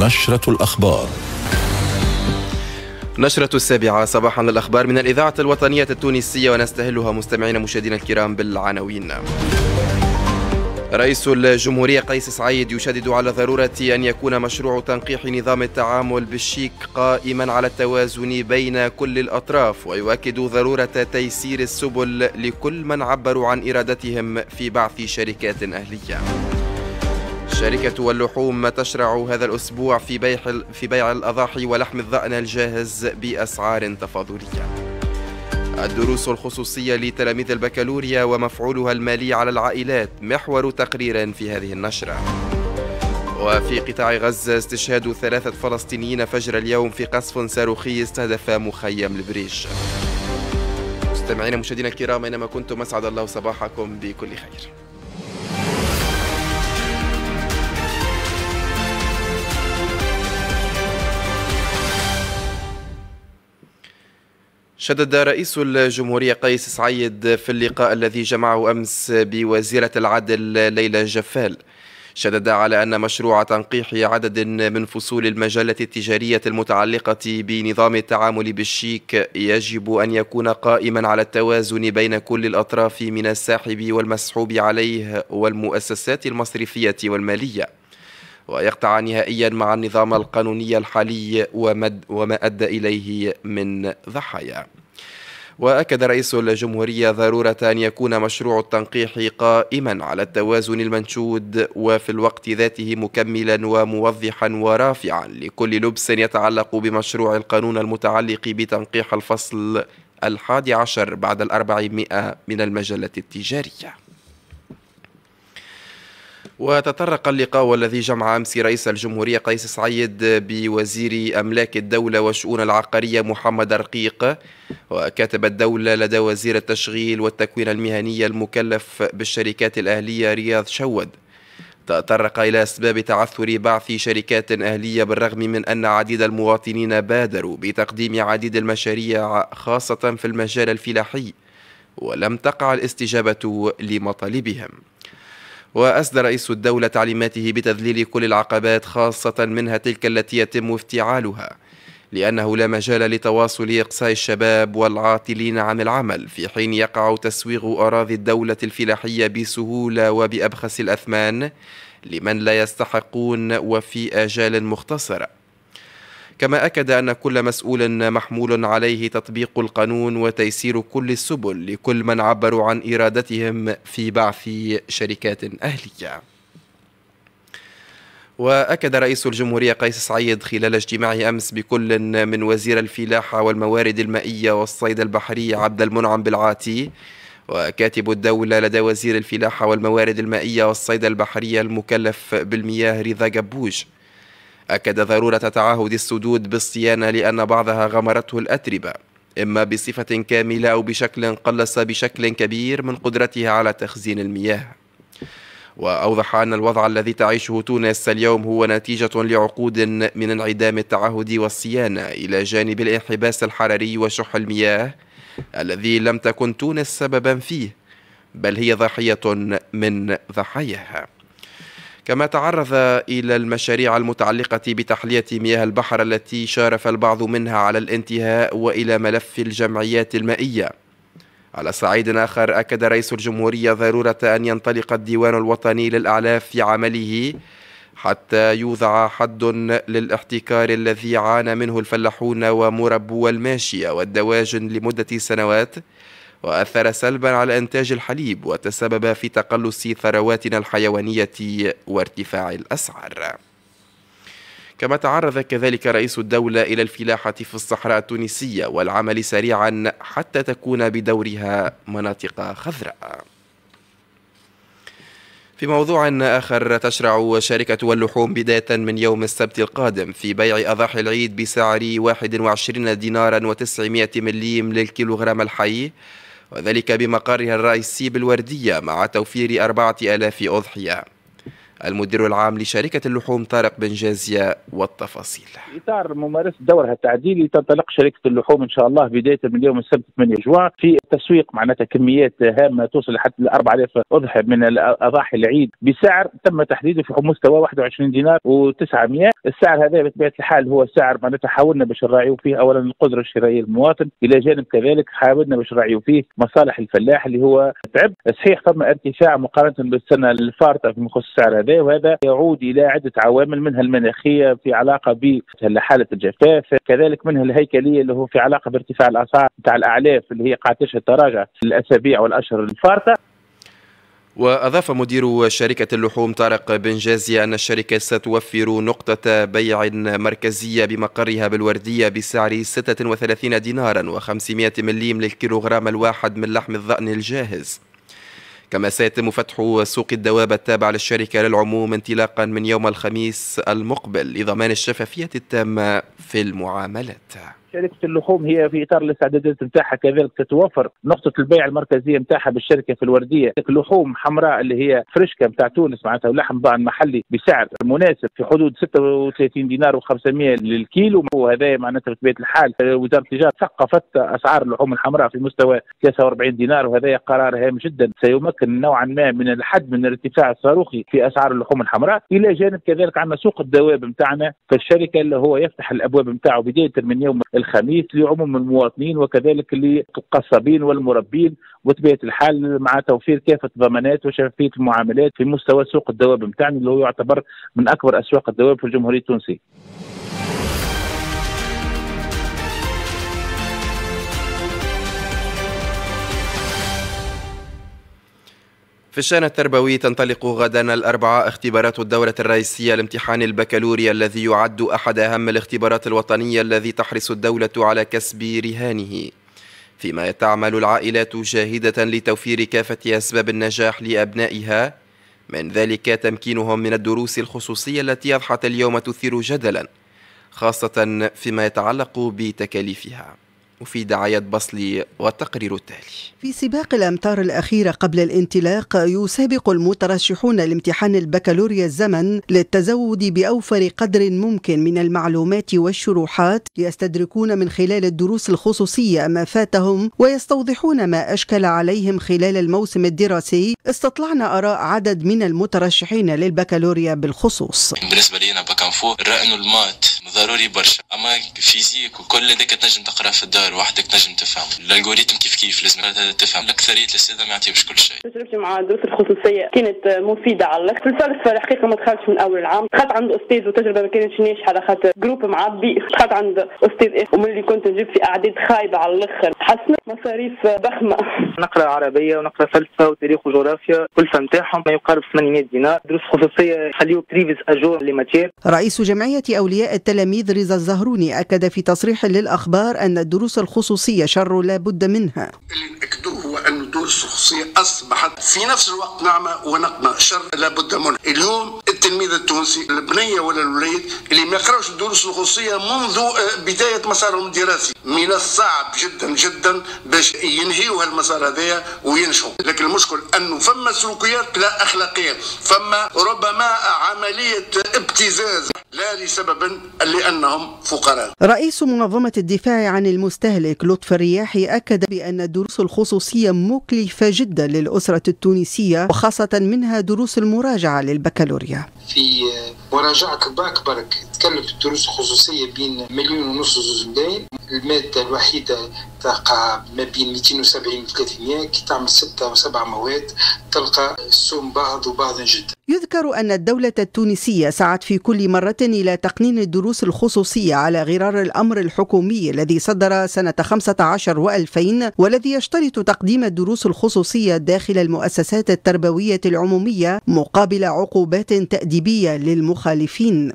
نشرة الأخبار. نشرة السابعة صباحا للأخبار. من الإذاعة الوطنية التونسية ونستهلها مستمعينا مشاهدينا الكرام بالعناوين. رئيس الجمهورية قيس سعيد يشدد على ضرورة أن يكون مشروع تنقيح نظام التعامل بالشيك قائما على التوازن بين كل الأطراف ويؤكد ضرورة تيسير السبل لكل من عبروا عن إرادتهم في بعث شركات أهلية. شركة واللحوم تشرع هذا الأسبوع في بيع في بيع الأضاحي ولحم الضأن الجاهز بأسعار تفاضلية. الدروس الخصوصية لتلاميذ البكالوريا ومفعولها المالي على العائلات محور تقرير في هذه النشرة. وفي قطاع غزة استشهاد ثلاثة فلسطينيين فجر اليوم في قصف صاروخي استهدف مخيم البريش. مستمعينا مشاهدينا الكرام أينما كنتم أسعد الله صباحكم بكل خير. شدد رئيس الجمهورية قيس سعيد في اللقاء الذي جمعه أمس بوزيرة العدل ليلى جفال. شدد على أن مشروع تنقيح عدد من فصول المجلة التجارية المتعلقة بنظام التعامل بالشيك يجب أن يكون قائما على التوازن بين كل الأطراف من الساحب والمسحوب عليه والمؤسسات المصرفية والمالية. ويقطع نهائيا مع النظام القانوني الحالي ومد وما أدى إليه من ضحايا. وأكد رئيس الجمهورية ضرورة أن يكون مشروع التنقيح قائما على التوازن المنشود وفي الوقت ذاته مكملا وموضحا ورافعا لكل لبس يتعلق بمشروع القانون المتعلق بتنقيح الفصل الحادي عشر بعد الأربعمائة من المجلة التجارية. وتطرق اللقاء والذي جمع أمس رئيس الجمهورية قيس سعيد بوزير أملاك الدولة والشؤون العقارية محمد رقيق وكاتب الدولة لدى وزير التشغيل والتكوين المهني المكلف بالشركات الأهلية رياض شود تطرق إلى أسباب تعثر بعث شركات أهلية بالرغم من أن عديد المواطنين بادروا بتقديم عديد المشاريع خاصة في المجال الفلاحي ولم تقع الاستجابة لمطالبهم. وأسدى رئيس الدولة تعليماته بتذليل كل العقبات خاصة منها تلك التي يتم افتعالها لأنه لا مجال لتواصل إقصاء الشباب والعاطلين عن العمل في حين يقع تسويغ أراضي الدولة الفلاحية بسهولة وبأبخس الأثمان لمن لا يستحقون وفي آجال مختصرة. كما أكد أن كل مسؤول محمول عليه تطبيق القانون وتيسير كل السبل لكل من عبروا عن إرادتهم في بعث شركات أهلية. وأكد رئيس الجمهورية قيس سعيد خلال اجتماعه أمس بكل من وزير الفلاحة والموارد المائية والصيد البحري عبد المنعم بالعاتي وكاتب الدولة لدى وزير الفلاحة والموارد المائية والصيد البحري المكلف بالمياه رضا جبوج أكد ضرورة تعاهد السدود بالصيانة لأن بعضها غمرته الأتربة إما بصفة كاملة أو بشكل قلص بشكل كبير من قدرتها على تخزين المياه. وأوضح أن الوضع الذي تعيشه تونس اليوم هو نتيجة لعقود من انعدام التعهد والصيانة إلى جانب الانحباس الحراري وشح المياه الذي لم تكن تونس سببا فيه بل هي ضحية من ضحاياها. كما تعرض إلى المشاريع المتعلقة بتحلية مياه البحر التي شارف البعض منها على الانتهاء وإلى ملف الجمعيات المائية. على صعيد آخر أكد رئيس الجمهورية ضرورة أن ينطلق الديوان الوطني للأعلاف في عمله حتى يوضع حد للاحتكار الذي عانى منه الفلاحون ومربو الماشية والدواجن لمدة سنوات. وأثر سلبا على إنتاج الحليب وتسبب في تقلص ثرواتنا الحيوانية وارتفاع الأسعار. كما تعرض كذلك رئيس الدولة إلى الفلاحة في الصحراء التونسية والعمل سريعا حتى تكون بدورها مناطق خضراء. في موضوع آخر تشرع شركة واللحوم بداية من يوم السبت القادم في بيع أضاحي العيد بسعر 21 دينارا و900 مليم للكيلوغرام الحي. وذلك بمقرها الرئيسي بالوردية مع توفير أربعة آلاف أضحية. المدير العام لشركة اللحوم طارق بن جازية والتفاصيل. إطار ممارسة دورها التعديلي تنطلق شركة اللحوم إن شاء الله بداية من اليوم السبت 8 جوان في التسويق معناتها كميات هامة توصل لحتى 4000 أضحية من الأضاحي العيد بسعر تم تحديده في مستوى 21 دينار و900 السعر هذا بطبيعة الحال هو سعر معناتها حاولنا باش نراعيو فيه أولا القدرة الشرائية للمواطن إلى جانب كذلك حاولنا باش نراعيو فيه مصالح الفلاح اللي هو تعب. صحيح ثم ارتفاع مقارنة بالسنة الفارطة في مخصص السعر هذا وهذا يعود إلى عدة عوامل منها المناخية في علاقة بحاله الجفاف كذلك منها الهيكلية اللي هو في علاقة بارتفاع الأسعار نتاع الأعلاف اللي هي قاعدة تشهد تراجع الأسابيع والأشهر الفارطه وأضاف مدير شركة اللحوم طارق بن جازي أن الشركة ستوفر نقطة بيع مركزية بمقرها بالوردية بسعر 36 دينارا و500 مليم للكيلوغرام الواحد من لحم الضأن الجاهز. كما سيتم فتح سوق الدواب التابع للشركة للعموم انطلاقا من يوم الخميس المقبل لضمان الشفافية التامة في المعاملات. شركة اللحوم هي في إطار الاستعدادات نتاعها كذلك تتوفر. نقطة البيع المركزية نتاعها بالشركة في الوردية لحوم حمراء اللي هي فريشكا نتاع تونس معناتها ولحم ضان محلي بسعر مناسب في حدود 36 دينار و500 للكيلو. وهذا معناتها بطبيعه الحال وزارة التجارة ثقفت أسعار اللحوم الحمراء في مستوى 43 دينار وهذا قرار هام جدا. سيمكن نوعا ما من الحد من الارتفاع الصاروخي في أسعار اللحوم الحمراء. إلى جانب كذلك عندنا سوق الدواب نتاعنا في الشركة اللي هو يفتح الأبواب نتاعه بداية من يوم الخميس لعموم المواطنين وكذلك للقصابين والمربين وطبيعه الحال مع توفير كافة ضمانات وشفافية المعاملات في مستوى سوق الدواب نتاعنا اللي هو يعتبر من أكبر أسواق الدواب في الجمهورية التونسية. في الشان التربوي تنطلق غدا الأربعاء اختبارات الدورة الرئيسية لامتحان البكالوريا الذي يعد أحد أهم الاختبارات الوطنية الذي تحرص الدولة على كسب رهانه. فيما تعمل العائلات جاهدة لتوفير كافة أسباب النجاح لأبنائها. من ذلك تمكينهم من الدروس الخصوصية التي أضحت اليوم تثير جدلا خاصة فيما يتعلق بتكاليفها. وفي دعاية بصلي والتقرير التالي. في سباق الأمتار الأخيرة قبل الانطلاق يسابق المترشحون لامتحان البكالوريا الزمن للتزود بأوفر قدر ممكن من المعلومات والشروحات ليستدركون من خلال الدروس الخصوصية ما فاتهم ويستوضحون ما أشكل عليهم خلال الموسم الدراسي. استطلعنا آراء عدد من المترشحين للبكالوريا بالخصوص. بالنسبة لي أنا bac info راهي ال maths. ضروري برشا. أما physique وكل هذاك تنجم تقرأ في الدار وحدك تنجم تفهم. ال algorithme كيف كيف لازم تفهم. الأكثرية الاساتذه ما يعطيوش كل شيء. تجربتي مع الدروس الخصوصية كانت مفيدة على الآخر في الفلسفة الحقيقة ما دخلتش من أول العام دخلت عند أستاذ وتجربة ما كانتش ناجحة على خاطر groupe معبي دخلت عند أستاذ آخر ومن اللي كنت نجيب في أعداد خايبة على الآخر حسنت مصاريف ضخمة. نقرأ عربية ونقرأ فلسفة وتاريخ وجغرافيا. كلفه نتاعهم ما يقارب 800 دينار. دروس خصوصية يخليوك ت révise à jour les matières رئيس جمعية أولياء التلاميذ رضا الزهروني أكد في تصريح للأخبار أن الدروس الخصوصية شر لا بد منها. اللي نأكدوه هو أن الدروس الخصوصية أصبحت في نفس الوقت نعمة ونقمة. شر لا بد منه. اليوم التلميذ التونسي البنية ولا الوليد اللي ما يقراوش الدروس الخصوصية منذ آه، بداية مسارهم الدراسي. من الصعب جدا جدا باش ينهيوا هالمسار هذايا وينشوا لكن المشكل أنه فما سلوكيات لا أخلاقية. فما ربما عملية ابتزاز. لا لسبب لأنهم فقراء. رئيس منظمة الدفاع عن المستهلك لطف الرياحي أكد بأن الدروس الخصوصية مكلفة جدا للأسرة التونسية وخاصة منها دروس المراجعة للبكالوريا. في مراجعة باك برك تكلف الدروس الخصوصية بين مليون ونص وزوز ملايين. المادة الوحيدة تقع ما بين 270 و 300 كي تعمل ستة أو سبع مواد تلقى السوم بعض وبعض جدا. يذكر أن الدولة التونسية سعت في كل مرة إلى تقنين الدروس الخصوصية على غرار الأمر الحكومي الذي صدر سنة 15 و2000 والذي يشترط تقديم الدروس الخصوصية داخل المؤسسات التربوية العمومية مقابل عقوبات تأديبية. للمخالفين.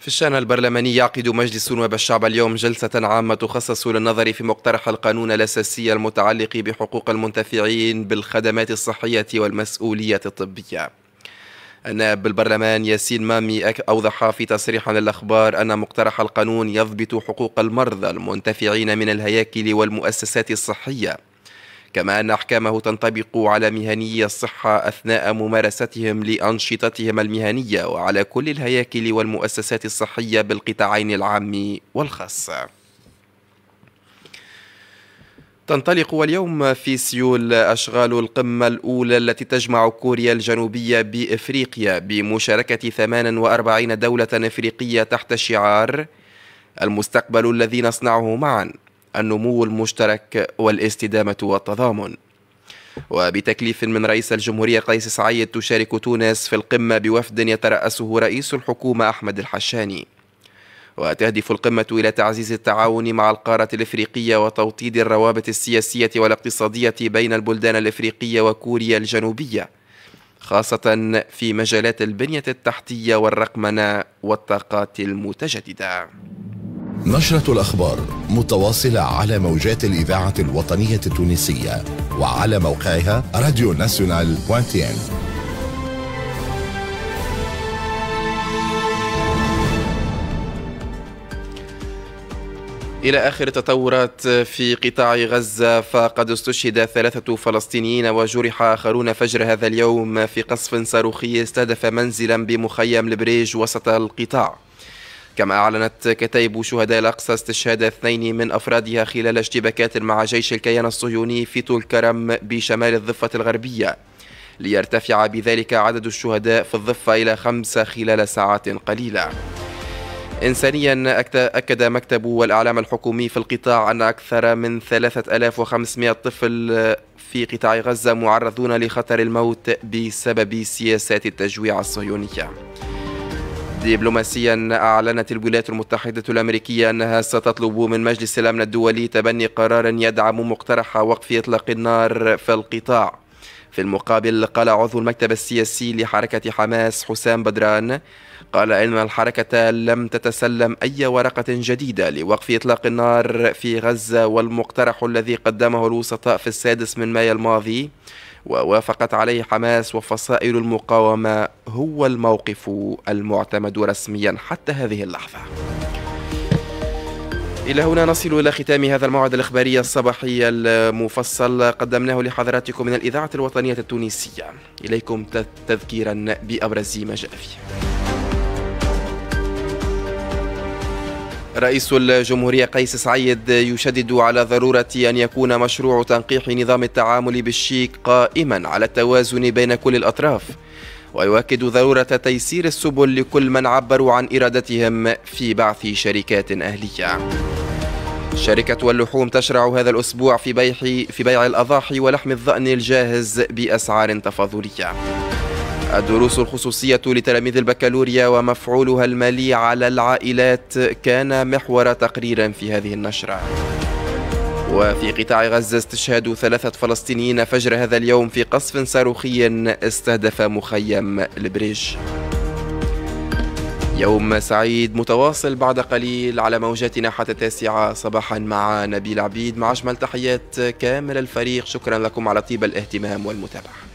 في الشأن البرلماني يعقد مجلس نواب الشعب اليوم جلسة عامة تخصص للنظر في مقترح القانون الأساسي المتعلق بحقوق المنتفعين بالخدمات الصحية والمسؤولية الطبية. النائب بالبرلمان ياسين مامي أوضح في تصريح للأخبار أن مقترح القانون يضبط حقوق المرضى المنتفعين من الهياكل والمؤسسات الصحية. كما أن أحكامه تنطبق على مهني الصحة أثناء ممارستهم لأنشطتهم المهنية وعلى كل الهياكل والمؤسسات الصحية بالقطاعين العام والخاص. تنطلق اليوم في سيول أشغال القمة الأولى التي تجمع كوريا الجنوبية بإفريقيا بمشاركة 48 دولة إفريقية تحت شعار المستقبل الذي نصنعه معا. النمو المشترك والاستدامة والتضامن. وبتكليف من رئيس الجمهورية قيس سعيد تشارك تونس في القمة بوفد يترأسه رئيس الحكومة أحمد الحشاني. وتهدف القمة إلى تعزيز التعاون مع القارة الإفريقية وتوطيد الروابط السياسية والاقتصادية بين البلدان الإفريقية وكوريا الجنوبية خاصة في مجالات البنية التحتية والرقمنة والطاقات المتجددة. نشرة الأخبار متواصلة على موجات الإذاعة الوطنية التونسية وعلى موقعها Radio Nationale point tn إلى آخر التطورات في قطاع غزة فقد استشهد ثلاثة فلسطينيين وجرح آخرون فجر هذا اليوم في قصف صاروخي استهدف منزلا بمخيم البريج وسط القطاع. كما أعلنت كتيب شهداء الأقصى استشهاد اثنين من أفرادها خلال اشتباكات مع جيش الكيان الصهيوني في طول كرم بشمال الضفة الغربية. ليرتفع بذلك عدد الشهداء في الضفة إلى خمسة خلال ساعات قليلة. إنسانيا أكد مكتب الإعلام الحكومي في القطاع أن أكثر من 3500 طفل في قطاع غزة معرضون لخطر الموت بسبب سياسات التجويع الصهيونية. دبلوماسيا أعلنت الولايات المتحدة الأمريكية أنها ستطلب من مجلس الأمن الدولي تبني قرار يدعم مقترح وقف إطلاق النار في القطاع. في المقابل قال عضو المكتب السياسي لحركة حماس حسام بدران قال إن الحركة لم تتسلم أي ورقة جديدة لوقف إطلاق النار في غزة والمقترح الذي قدمه الوسطاء في السادس من مايو الماضي ووافقت عليه حماس وفصائل المقاومة هو الموقف المعتمد رسميا حتى هذه اللحظة. إلى هنا نصل إلى ختام هذا الموعد الإخباري الصباحي المفصل. قدمناه لحضراتكم من الإذاعة الوطنية التونسية. إليكم تذكيرا بأبرز ما جاء فيه. رئيس الجمهورية قيس سعيد يشدد على ضرورة أن يكون مشروع تنقيح نظام التعامل بالشيك قائما على التوازن بين كل الأطراف ويؤكد ضرورة تيسير السبل لكل من عبروا عن إرادتهم في بعث شركات أهلية. شركة اللحوم تشرع هذا الأسبوع في بيع في بيع الأضاحي ولحم الضأن الجاهز بأسعار تفاضلية. الدروس الخصوصية لتلاميذ البكالوريا ومفعولها المالي على العائلات كان محور تقرير في هذه النشرة. وفي قطاع غزة استشهاد ثلاثة فلسطينيين فجر هذا اليوم في قصف صاروخي استهدف مخيم البريج يوم سعيد متواصل بعد قليل على موجاتنا حتى التاسعة صباحا مع نبيل عبيد. مع أجمل تحيات كامل الفريق شكرا لكم على طيب الاهتمام والمتابعة.